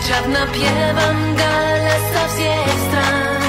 Od dawna piewam galę z